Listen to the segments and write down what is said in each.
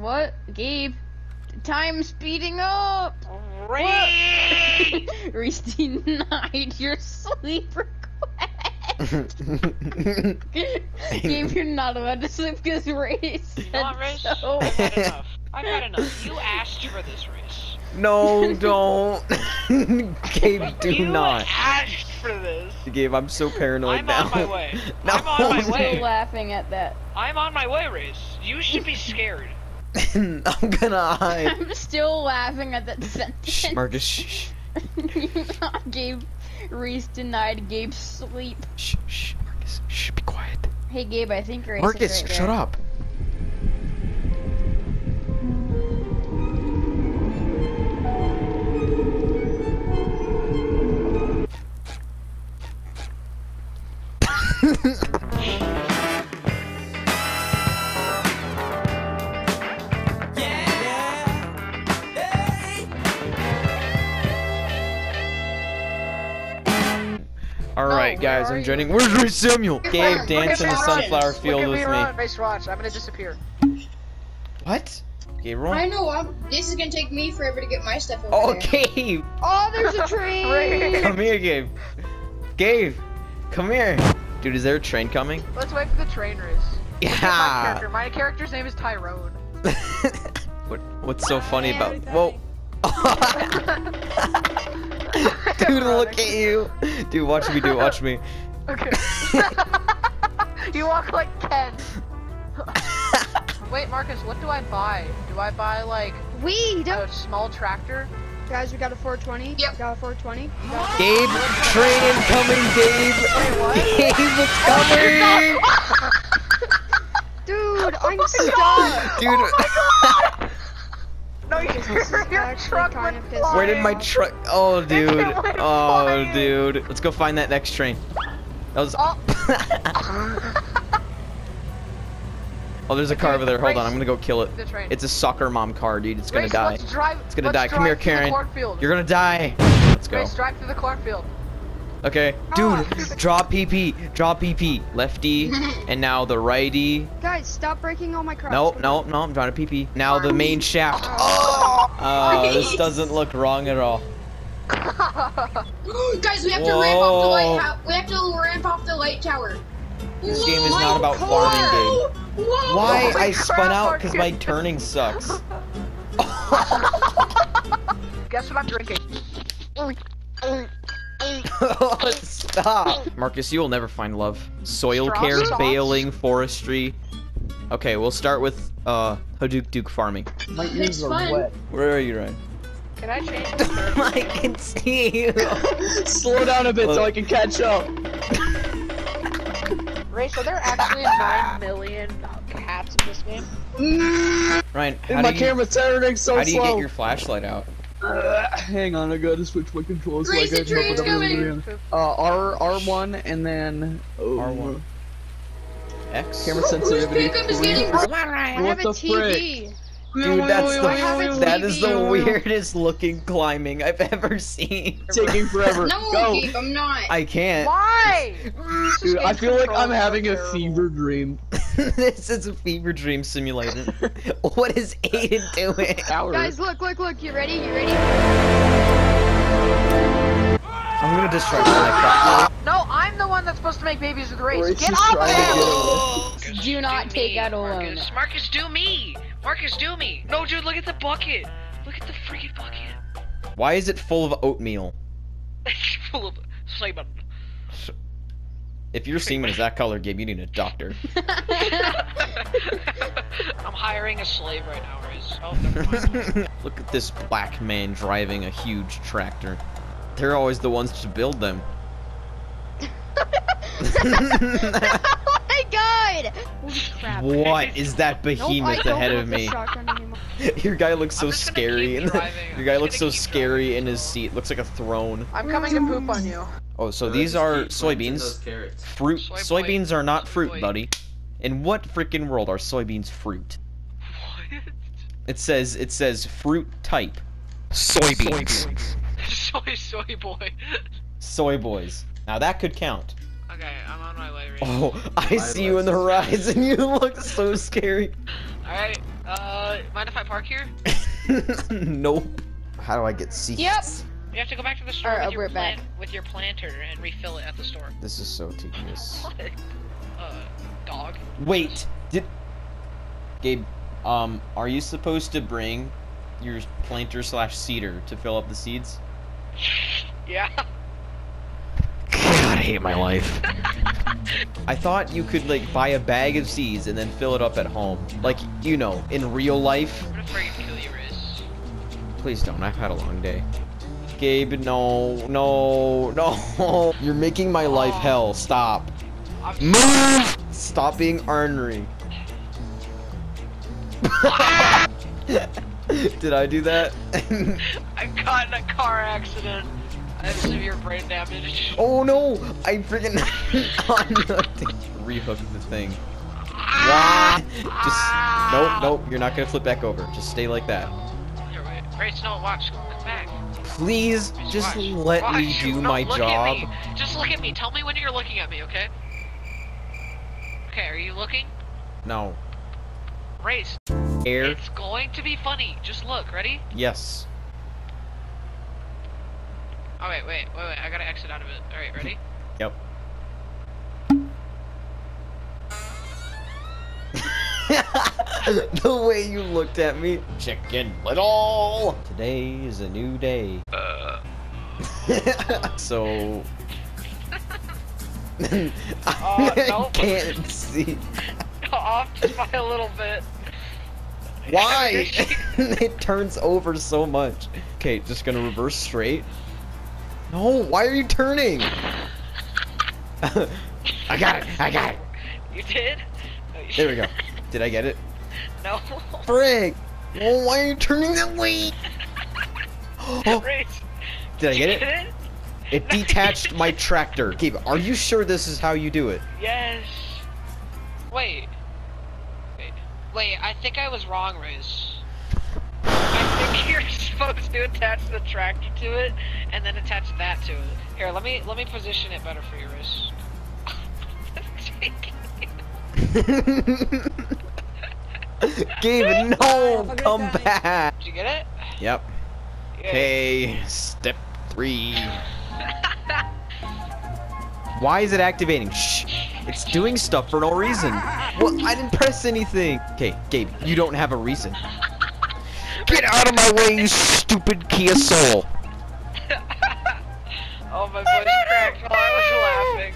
What? Gabe? Time speeding up! Race! Reese denied your sleep request! Gabe, you're not allowed to sleep because Ray said Not race. so. I've had enough. I've had enough. You asked for this race. no, don't. Gabe, do you not. asked for this. Gabe, I'm so paranoid I'm now. on my way. No. I'm on my way. Still way. laughing at that. I'm on my way, Race. You should be scared. I'm gonna hide. I'm still laughing at that sentence. Shh, Marcus, shh, Gabe, Reese denied Gabe's sleep. shh, shh, Marcus, shh, be quiet. Hey Gabe, I think Reese Marcus, is right shut there. up. Guys, I'm you? joining. Where's Ray Samuel? Gabe, dance in the Look at me sunflower run. field Look with at me. Run. Race, watch. I'm gonna disappear. What? Gabriel? I know. I'm, this is gonna take me forever to get my stuff over Oh, there. Gabe! Oh, there's a train! Come here, Gabe. Gabe, come here. Dude, is there a train coming? Let's wait for the train race. My Yeah. character. My character's name is Tyrone. what, what's so funny about? Whoa. Dude, look at you. Dude, watch me. Dude, watch me. Okay. you walk like Ken. Wait, Marcus, what do I buy? Do I buy like We don't. a small tractor? Guys, we got a 420. Yep. We got a 420. We got a- Gabe, train incoming, Gabe. Wait, what? Gabe, it's coming. Dude, I'm oh stuck. Dude, oh No, your, your truck kinda went where did my truck? Oh, dude. Oh, dude. Let's go find that next train. That was. Oh. oh, there's a car over there. Hold on, I'm gonna go kill it. It's a soccer mom car, dude. It's gonna Race, die. Let's drive. It's gonna let's die. Come here, drive through the Karen. You're gonna die. Let's go. Race, drive through the cornfield. Okay, dude, draw PP, draw PP, lefty, and now the righty. Guys, stop breaking all my crops. Nope, nope, nope, I'm drawing a PP. Now the main shaft. Oh, Ah, this doesn't look wrong at all. Guys, we have to ramp off the light. tower. we have to ramp off the light tower. This game is not about Cole! farming, Gabe. Whoa! Why? Holy I spun out because my turning sucks. Guess what I'm drinking? Stop. Marcus, you will never find love. Soil Straw care, socks? baling, forestry. Okay, we'll start with uh Hadouk Duke farming. My It's ears are fun. wet. Where are you, Ryan? Can I change? I can see you. Slow down a bit so I can catch up. Race, are there are actually 9 million cats in this game? Ryan, how And my you, camera's turning so slow. how do you slow. get your flashlight out? Uh, hang on, I gotta switch my controls so I can jump with everything coming. again. Uh, R R1 and then oh, R1. X? Camera sensitivity. pickup is three. getting I have What a the TV. Dude, that's the that is the weirdest looking climbing I've ever seen. Taking forever. No, Go. Gabe, I'm not. I can't. Why? Dude, I feel like I'm having a fever dream. this is a fever dream simulator. what is Aydin doing? Guys, look, look, look. You ready? You ready? I'm gonna destroy my No, I'm the one that's supposed to make babies with Race. Race Get off of get him! away. Do not me, take that alone. Marcus. Marcus, do me. Marcus, do me. No, dude, look at the bucket. Look at the freaking bucket. Why is it full of oatmeal? It's full of semen. If your semen is that color, Gabe, you need a doctor. I'm hiring a slave right now, Riz. Oh. Look at this black man driving a huge tractor. They're always the ones to build them. Oh my god! Holy crap. what is that behemoth don't ahead of me? Your guy looks so I'm just gonna scary. keep In the, your I'm guy looks so scary driving. in his seat. Looks like a throne. I'm coming to poop on you. Oh, so these are soybeans. Fruit. Soy. Soybeans are not fruit, boy. buddy. In what freaking world are soybeans fruit? What? It says it says fruit type. Soybeans. soy, soy boy. Soy boys. Now that could count. Okay, I'm on my way. Riz. Oh, I see you in the horizon. You look so scary. Alright, Uh, mind if I park here? nope. How do I get seats? Yep. You have to go back to the store Alright, with, your plant, with your planter and refill it at the store. This is so tedious. What? Uh, dog. Wait, did Gabe? Um, are you supposed to bring your planter slash seeder to fill up the seeds? Yeah. God, I hate my life. I thought you could like buy a bag of seeds and then fill it up at home, like you know, in real life. I'm gonna kill you, Riz. Please don't. I've had a long day. Gabe, no, no, no. You're making my life Aw. hell. Stop. I'm Move! Stop being ornery. Did I do that? I got in a car accident. I have severe brain damage. oh no! I freaking unhooked it. Rehooked the thing. Why? Just nope, nope. You're not gonna flip back over. Just stay like that. Here, wait. Grace, no, watch. Come back. Please, just Watch. let me do No, my job. Just look at me. Tell me when you're looking at me, okay? Okay, are you looking? No. Race. Air. It's going to be funny. Just look. Ready? Yes. Oh wait, wait, wait, wait. I gotta exit out of it. All right, ready? Yep. the way you looked at me. Chicken little. Today is a new day. Uh. so. Uh, I nope. can't see. Off just by a little bit. Why? it turns over so much. Okay, just gonna reverse straight. No, why are you turning? I got it. I got it. You did? No, you There we go. Did I get it? No. Frick! Well, why are you turning that way? Oh, Race. did I get it? Did it? It detached my tractor. Gabe, are you sure this is how you do it? Yes. Wait. Wait. Wait, I think I was wrong, Riz. I think supposed to attach the tractor to it and then attach that to it. Here, let me let me position it better for you, Riz. Gabe, no! Come back! Did you get it? Yep. Yeah. Okay, step three. Why is it activating? Shh. It's doing stuff for no reason. Well, I didn't press anything. Okay, Gabe, you don't have a reason. Get out of my way, you stupid Kia Soul. oh, my voice cracked while I was laughing.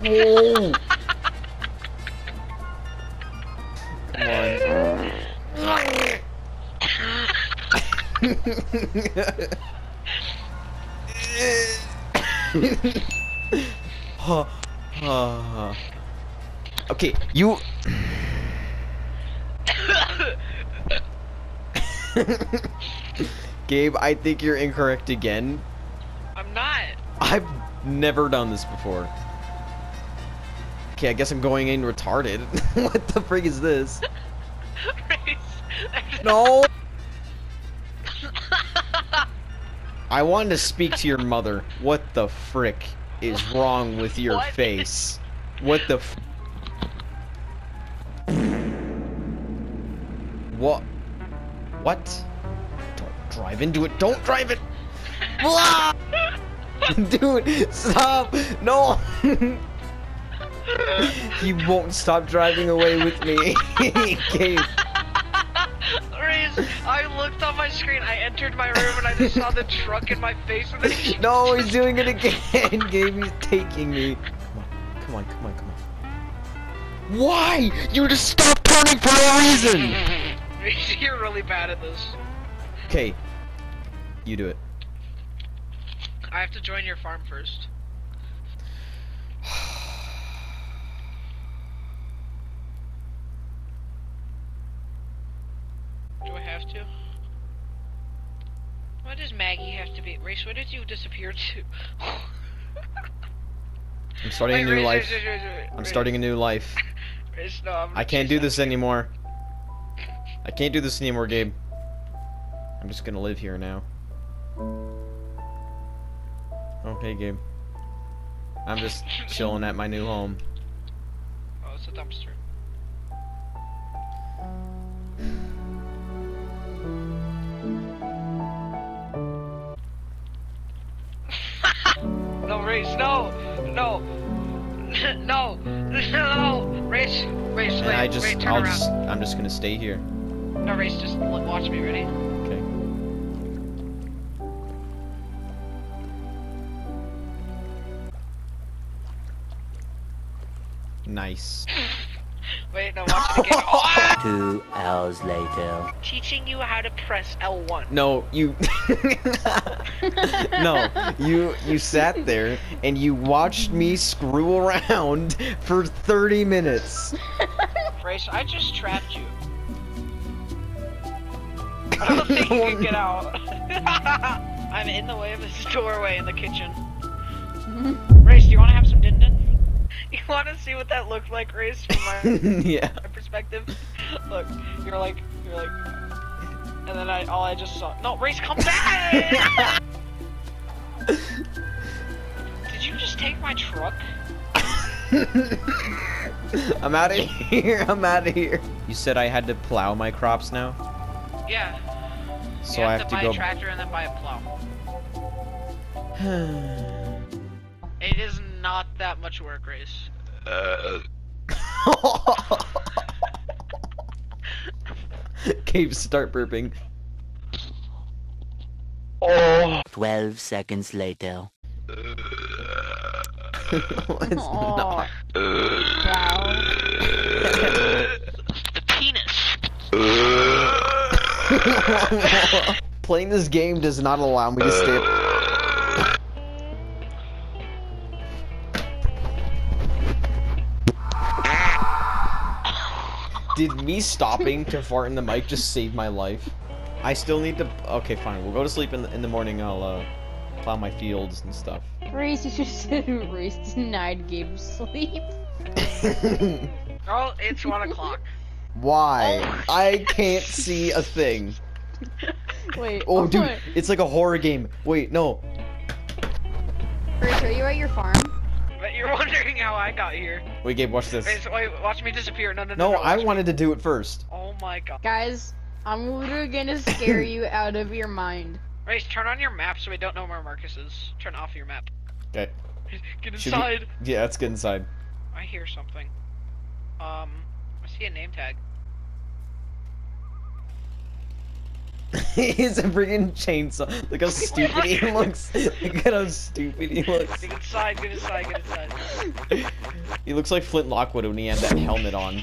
Whoa. Come on. Huh, huh. okay, you. Gabe, I think you're incorrect again. I'm not. I've never done this before. Okay, I guess I'm going in retarded. what the frig is this? No! I wanted to speak to your mother. What the frick is wrong with your What? face? What the f- What? What? Don't drive into it. Don't drive it! Blah! Dude, stop! No! you won't stop driving away with me. Gabe. I looked on my screen, I entered my room, and I just saw the truck in my face, and then No, he's doing it again. Gabe, he's taking me. Come on, come on, come on, come on. Why? You just stop turning for no reason. You're really bad at this. Okay, you do it. I have to join your farm first. Do I have to? Why does Maggie have to be? Race, where did you disappear to? I'm starting a new Race, life. Race, Race, I'm starting a new life. No, I can't do this anymore. I can't do this anymore, Gabe. I'm just gonna live here now. Oh, hey, Gabe. I'm just chilling at my new home. Oh, it's a dumpster. no, race, no! No! no! No! Race, Race, wait, I just, Ray, I'll around. just, I'm just gonna stay here. No, race, just look, watch me. Ready? Okay. Nice. Wait, no, watch it again. Oh, Two hours later. teaching you how to press L1. No, you. no, you you sat there and you watched me screw around for 30 minutes. Race, I just trapped you. I don't think you can get out. I'm in the way of this doorway in the kitchen. Mm-hmm. Race, do you want to have some din din? You want to see what that looked like, Race, from my, yeah. my perspective? Look, you're like, you're like, and then I, all I just saw. No, Race, come back! Did you just take my truck? I'm out of here. I'm out of here. You said I had to plow my crops now, Yeah. so you I have, have to to buy go. a tractor and then buy a plow. It is not that much work, Race. Uh. Gabe, start burping. Oh. Twelve seconds later. it's not. Wow. The penis. Uh. Playing this game does not allow me to stay. Did me stopping to fart in the mic just save my life? I still need to. Okay, fine. We'll go to sleep in the, in the morning. I'll uh, plow my fields and stuff. Reese, you just said Reese denied Gabe sleep. Oh, it's one o'clock. Why? Oh. I can't see a thing. Wait. Oh, dude, what? it's like a horror game. Wait, no. Reese, are you at your farm? But you're wondering how I got here. Wait, Gabe, watch this. Wait, wait, watch me disappear. No, no, no. No, no, I watch me- wanted to do it first. Oh my god. Guys, I'm literally gonna scare you out of your mind. Race, turn on your map so we don't know where Marcus is. Turn off your map. Okay. Get Should we- inside. Yeah, let's get inside. I hear something. Um, I see a name tag. He's a freaking chainsaw. Look how stupid he looks. Look at how stupid he looks. Get inside, get inside, get inside. He looks like Flint Lockwood when he had that helmet on.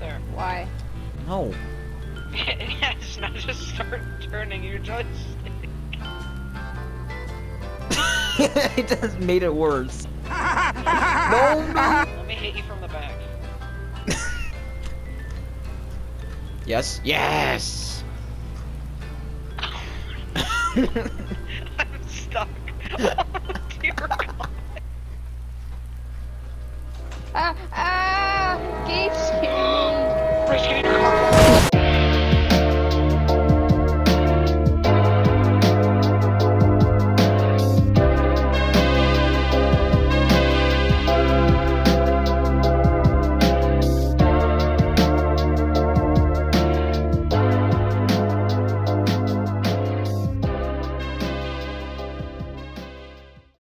There. Why? No. yes, now just start turning your joystick. it just made it worse. No, no. Let me hit you from the back. Yes. Yes. I'm stuck. Oh, dear God. Ah, ah! Gabe scared